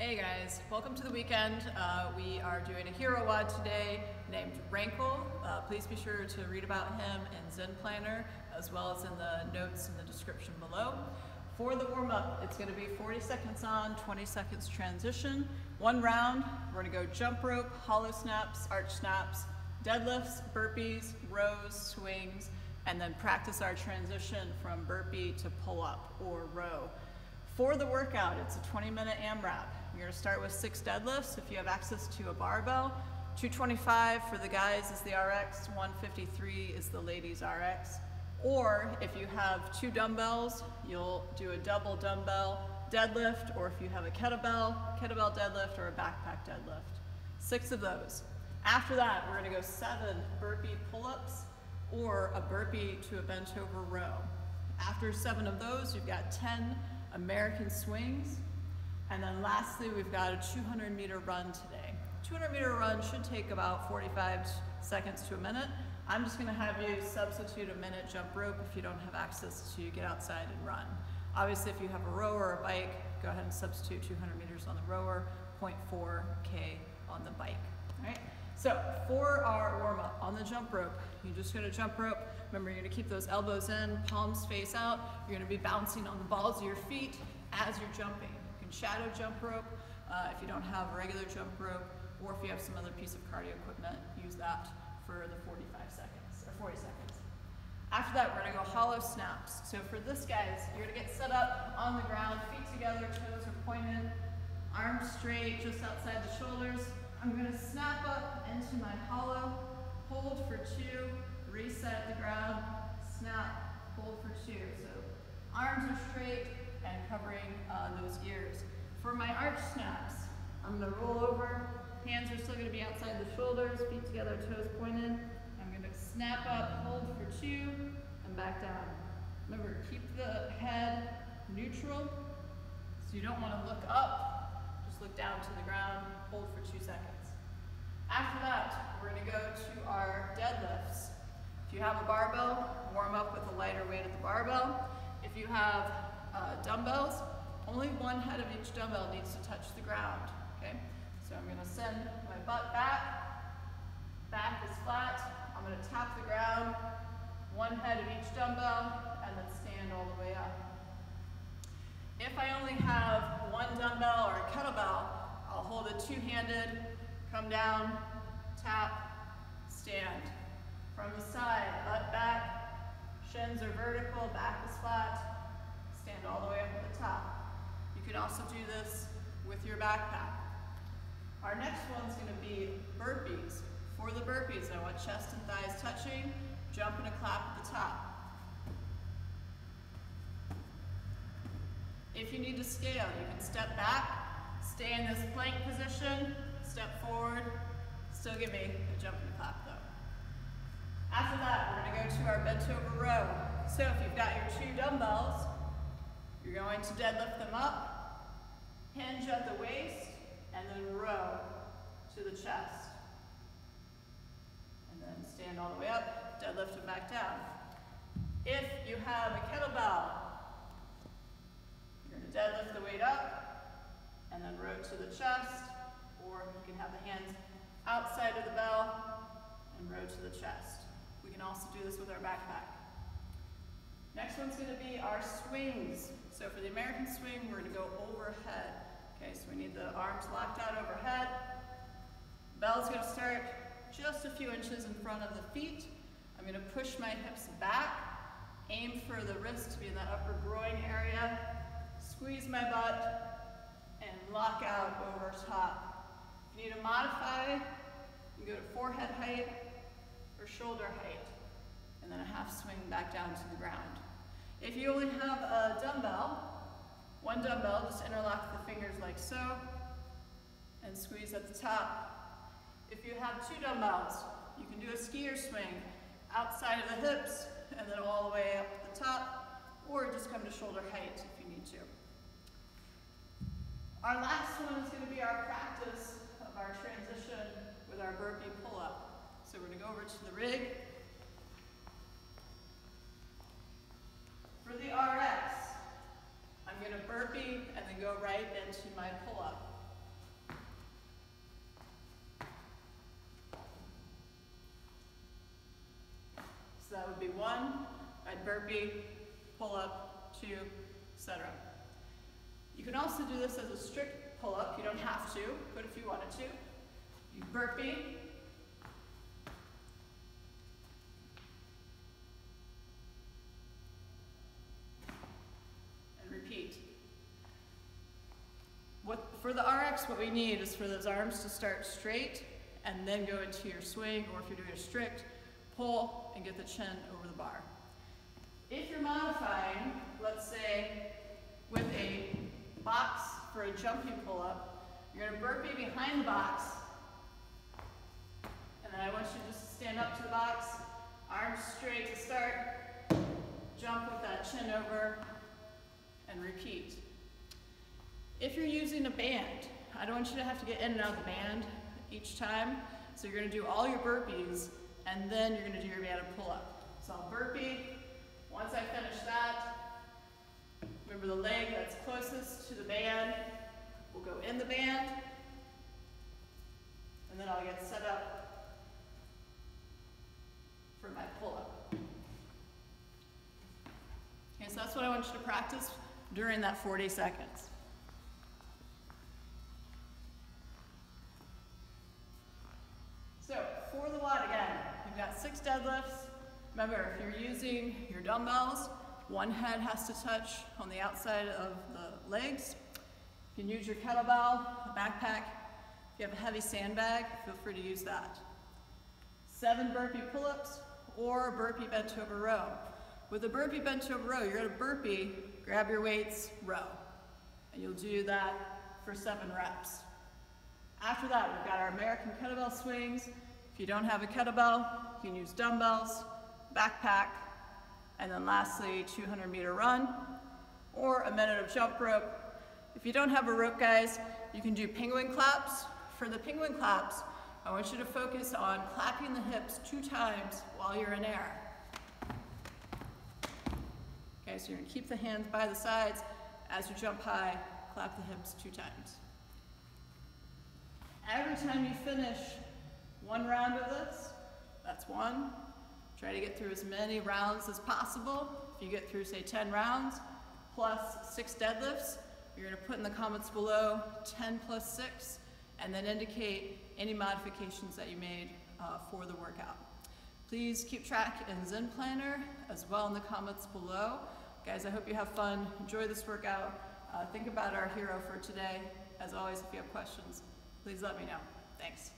Hey guys, welcome to the weekend. Uh, we are doing a hero WOD today named Rankel. Uh, please be sure to read about him in Zen Planner as well as in the notes in the description below. For the warm up, it's going to be 40 seconds on, 20 seconds transition. One round, we're going to go jump rope, hollow snaps, arch snaps, deadlifts, burpees, rows, swings, and then practice our transition from burpee to pull up or row. For the workout, it's a 20 minute AMRAP. You're gonna start with six deadlifts if you have access to a barbell. 225 for the guys is the RX, 153 is the ladies RX. Or if you have two dumbbells, you'll do a double dumbbell deadlift, or if you have a kettlebell, kettlebell deadlift, or a backpack deadlift. Six of those. After that, we're gonna go seven burpee pull-ups, or a burpee to a bent over row. After seven of those, you've got 10 American swings, and then lastly, we've got a 200 meter run today. 200 meter run should take about 45 seconds to a minute. I'm just gonna have you substitute a minute jump rope if you don't have access to get outside and run. Obviously, if you have a rower or a bike, go ahead and substitute 200 meters on the rower, 0.4K on the bike, all right? So for our warm up on the jump rope, you're just gonna jump rope. Remember, you're gonna keep those elbows in, palms face out. You're gonna be bouncing on the balls of your feet as you're jumping. Shadow jump rope uh, if you don't have a regular jump rope, or if you have some other piece of cardio equipment, use that for the 45 seconds, or 40 seconds. After that, we're gonna go hollow snaps. So for this, guys, you're gonna get set up on the ground, feet together, toes are pointed, arms straight, just outside the shoulders. I'm gonna snap up into my hollow, hold for two, reset the ground, snap, hold for two. So arms are straight and covering uh, those ears. For my arch snaps, I'm gonna roll over, hands are still gonna be outside the shoulders, feet together, toes pointed. I'm gonna snap up, hold for two, and back down. Remember, keep the head neutral, so you don't wanna look up, just look down to the ground, hold for two seconds. After that, we're gonna go to our deadlifts. If you have a barbell, warm up with a lighter weight at the barbell. If you have uh, dumbbells, only one head of each dumbbell needs to touch the ground, okay? So I'm gonna send my butt back, back is flat. I'm gonna tap the ground, one head of each dumbbell, and then stand all the way up. If I only have one dumbbell or a kettlebell, I'll hold it two-handed, come down, tap, stand. From the side, butt back, shins are vertical, back is flat, stand all the way up at the top. You can also do this with your backpack. Our next one's gonna be burpees. For the burpees, I want chest and thighs touching, jump and a clap at the top. If you need to scale, you can step back, stay in this plank position, step forward, still give me a jump and a clap though. After that, we're gonna go to our bent over row. So if you've got your two dumbbells, you're going to deadlift them up, hinge at the waist, and then row to the chest. And then stand all the way up, deadlift them back down. If you have a kettlebell, you're gonna deadlift the weight up, and then row to the chest, or you can have the hands outside of the bell and row to the chest. We can also do this with our backpack. Next one's gonna be our swings. So for the American swing, we're gonna go overhead. Okay, so we need the arms locked out overhead. Bell's gonna start just a few inches in front of the feet. I'm gonna push my hips back, aim for the wrist to be in that upper groin area, squeeze my butt, and lock out over top. If you need to modify, you go to forehead height or shoulder height, and then a half swing back down to the ground. If you only have a dumbbell, one dumbbell, just interlock the fingers like so, and squeeze at the top. If you have two dumbbells, you can do a skier swing outside of the hips, and then all the way up to the top, or just come to shoulder height if you need to. Our last one is going to be our practice of our transition with our burpee pull-up. So we're going to go over to the rig. For the RX, I'm going to burpee and then go right into my pull-up. One, I'd burpee, pull up, two, etc. You can also do this as a strict pull up. You don't have to, but if you wanted to. You burpee, and repeat. What, for the RX, what we need is for those arms to start straight and then go into your swing, or if you're doing a strict, pull and get the chin over the bar. If you're modifying, let's say, with a box for a jumping pull-up, you're gonna burpee behind the box, and then I want you to just stand up to the box, arms straight to start, jump with that chin over, and repeat. If you're using a band, I don't want you to have to get in and out of the band each time. So you're gonna do all your burpees, and then you're gonna do your banded pull-up. So I'll burpee. Once I finish that, remember the leg that's closest to the band will go in the band, and then I'll get set up for my pull-up. Okay, so that's what I want you to practice during that 40 seconds. So for the WOD again, you've got six deadlifts. Remember, if you're using your dumbbells, one head has to touch on the outside of the legs. You can use your kettlebell, a backpack. If you have a heavy sandbag, feel free to use that. Seven burpee pull-ups or burpee bent over row. With a burpee bent over row, you're gonna burpee, grab your weights, row. And you'll do that for seven reps. After that, we've got our American kettlebell swings. If you don't have a kettlebell, you can use dumbbells, backpack, and then lastly, 200 meter run, or a minute of jump rope. If you don't have a rope, guys, you can do penguin claps. For the penguin claps, I want you to focus on clapping the hips two times while you're in air. Okay, so you're gonna keep the hands by the sides. As you jump high, clap the hips two times. Every time you finish one round of this, that's one. Try to get through as many rounds as possible. If you get through, say, 10 rounds, plus six deadlifts, you're gonna put in the comments below 10 plus six, and then indicate any modifications that you made uh, for the workout. Please keep track in Zen Planner as well in the comments below. Guys, I hope you have fun. Enjoy this workout. Uh, think about our hero for today. As always, if you have questions, please let me know. Thanks.